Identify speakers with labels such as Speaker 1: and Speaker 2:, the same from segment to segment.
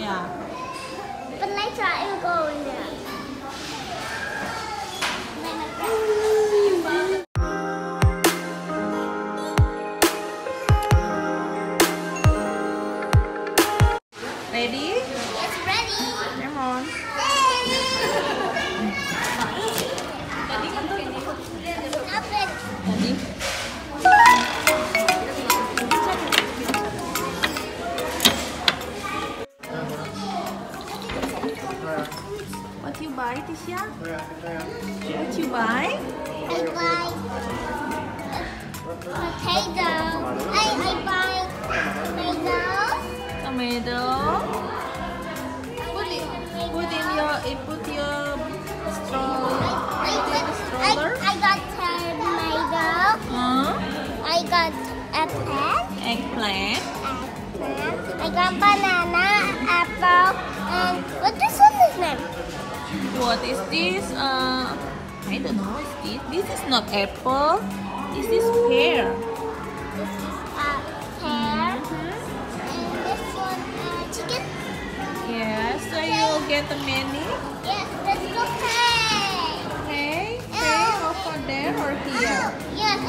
Speaker 1: Yeah.
Speaker 2: But later I will go in there.
Speaker 1: Buy, What you buy?
Speaker 2: I buy potato. I, I buy tomato.
Speaker 1: Tomato. Put it. Put in your. eh, Put your straw.
Speaker 2: I,
Speaker 1: Put in the
Speaker 2: I,
Speaker 1: stroller.
Speaker 2: I got tomato.
Speaker 1: Huh?
Speaker 2: I got apple.
Speaker 1: Eggplant.
Speaker 2: Apple. I got banana, What is
Speaker 1: this? Uh, I don't know. What's this? This is not apple. This is pear.
Speaker 2: This is a pear. And this one uh, chicken.
Speaker 1: Yeah. So you will get the menu.
Speaker 2: Yes, let's go pay.
Speaker 1: Okay. Okay. Over there or here?
Speaker 2: Yes,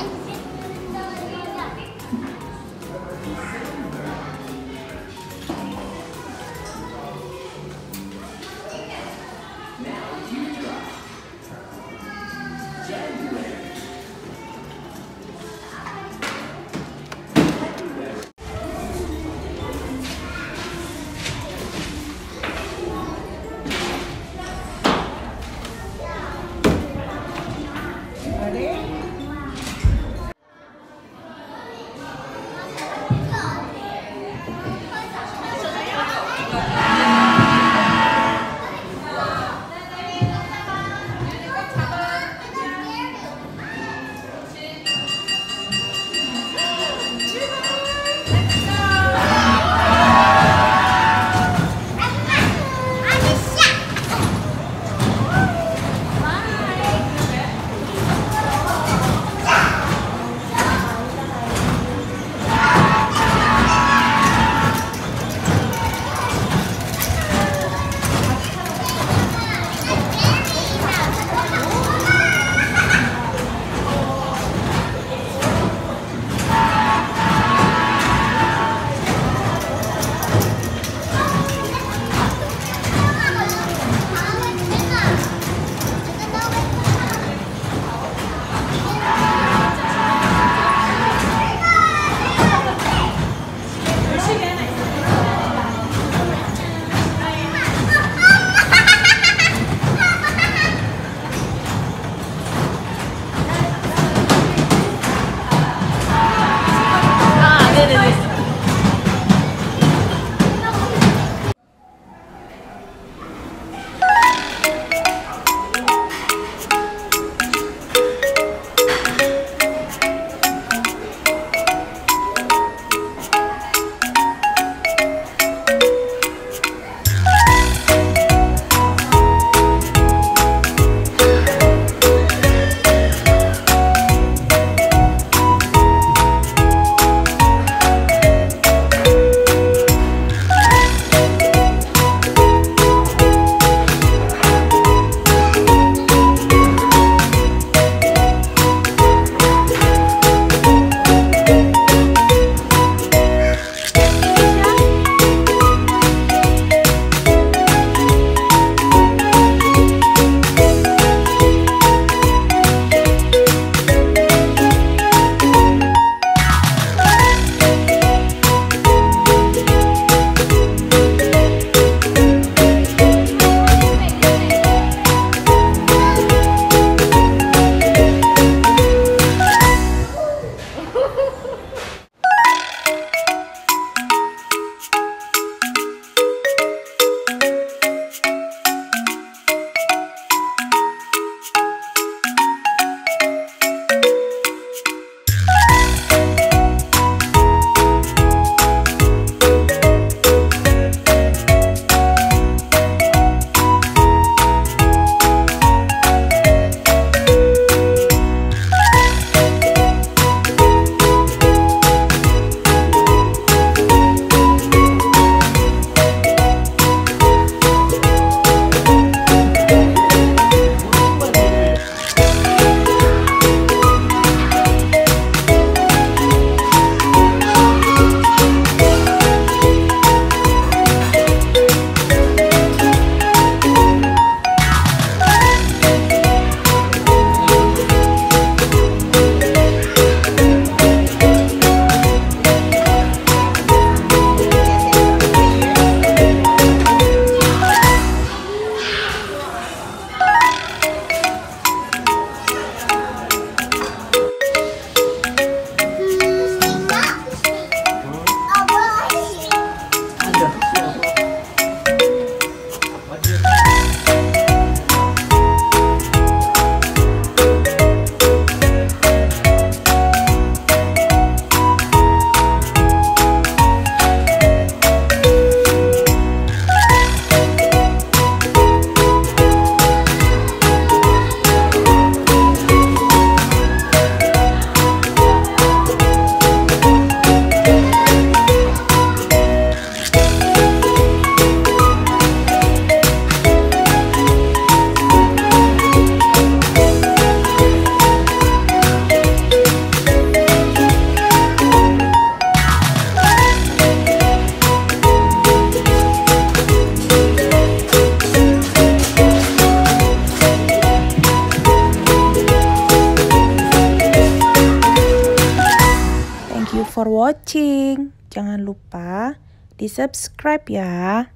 Speaker 1: watching. Jangan lupa di subscribe ya.